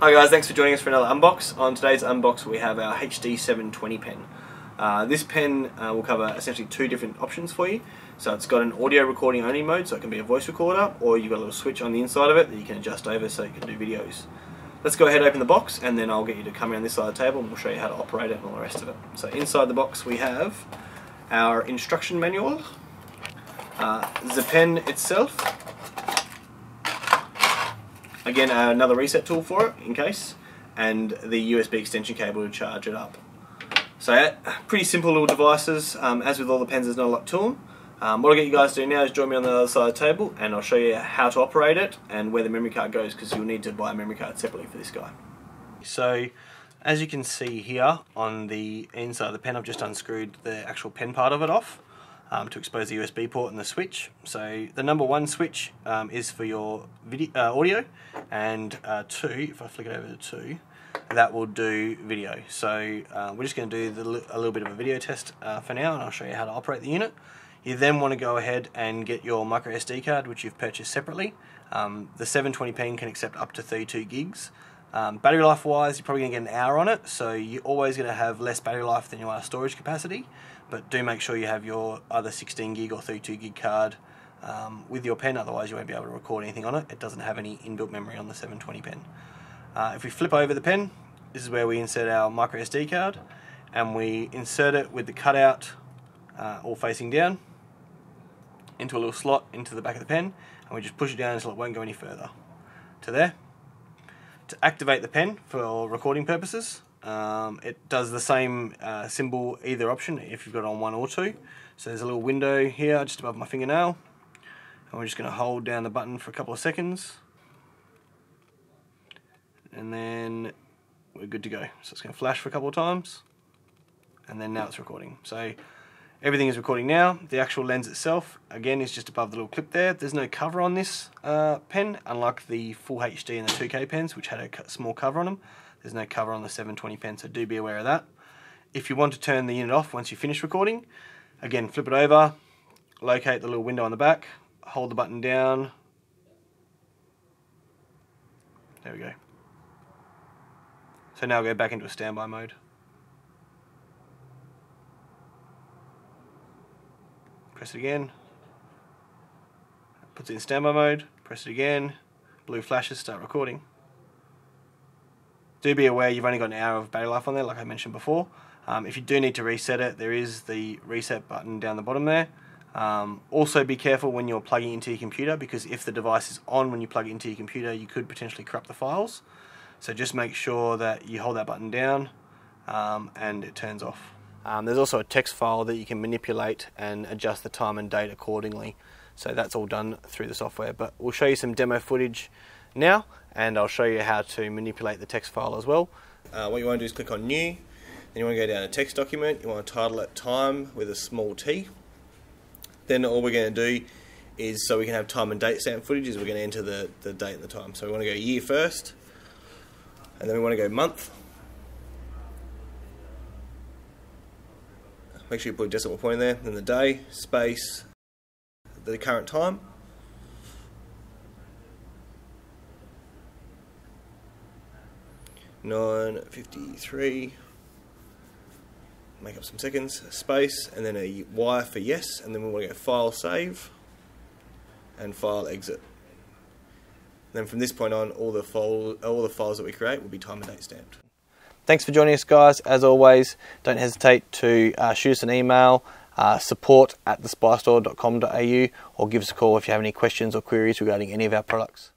Hi guys, thanks for joining us for another unbox. On today's unbox we have our HD 720 pen. Uh, this pen uh, will cover essentially two different options for you. So it's got an audio recording only mode, so it can be a voice recorder, or you've got a little switch on the inside of it that you can adjust over so you can do videos. Let's go ahead and open the box and then I'll get you to come around this side of the table and we'll show you how to operate it and all the rest of it. So inside the box we have our instruction manual, uh, the pen itself, Again, uh, another reset tool for it, in case, and the USB extension cable to charge it up. So, uh, pretty simple little devices. Um, as with all the pens, there's not a lot to them. Um, what I'll get you guys to do now is join me on the other side of the table, and I'll show you how to operate it and where the memory card goes, because you'll need to buy a memory card separately for this guy. So, as you can see here on the inside of the pen, I've just unscrewed the actual pen part of it off um, to expose the USB port and the switch. So the number one switch um, is for your video, uh, audio, and uh, two, if I flick it over to two, that will do video. So uh, we're just going to do the, a little bit of a video test uh, for now, and I'll show you how to operate the unit. You then want to go ahead and get your micro SD card, which you've purchased separately. Um, the 720 pen can accept up to 32 gigs. Um, battery life wise, you're probably going to get an hour on it, so you're always going to have less battery life than you are storage capacity. But do make sure you have your other 16 gig or 32 gig card um, with your pen, otherwise you won't be able to record anything on it. It doesn't have any inbuilt memory on the 720 pen. Uh, if we flip over the pen, this is where we insert our micro SD card, and we insert it with the cutout uh, all facing down into a little slot into the back of the pen, and we just push it down until it won't go any further. To there to activate the pen for recording purposes. Um, it does the same uh, symbol either option if you've got on one or two. So there's a little window here just above my fingernail. And we're just going to hold down the button for a couple of seconds. And then we're good to go. So it's going to flash for a couple of times. And then now it's recording. So Everything is recording now. The actual lens itself, again, is just above the little clip there. There's no cover on this uh, pen, unlike the Full HD and the 2K pens, which had a small cover on them. There's no cover on the 720 pen, so do be aware of that. If you want to turn the unit off once you finish recording, again, flip it over, locate the little window on the back, hold the button down. There we go. So now go back into a standby mode. press it again, puts it in standby mode, press it again, blue flashes, start recording. Do be aware you've only got an hour of battery life on there like I mentioned before. Um, if you do need to reset it, there is the reset button down the bottom there. Um, also be careful when you're plugging into your computer because if the device is on when you plug it into your computer you could potentially corrupt the files. So just make sure that you hold that button down um, and it turns off. Um, there's also a text file that you can manipulate and adjust the time and date accordingly. So that's all done through the software. But we'll show you some demo footage now and I'll show you how to manipulate the text file as well. Uh, what you want to do is click on new, then you want to go down to text document, you want to title it time with a small t. Then all we're going to do is so we can have time and date stamp footage is we're going to enter the, the date and the time. So we want to go year first and then we want to go month make sure you put a decimal point in there, then the day, space, the current time. Nine fifty three. Make up some seconds, space, and then a Y for yes, and then we want to go file save and file exit. Then from this point on, all the all the files that we create will be time and date stamped. Thanks for joining us, guys. As always, don't hesitate to uh, shoot us an email, uh, support at thespystore.com.au, or give us a call if you have any questions or queries regarding any of our products.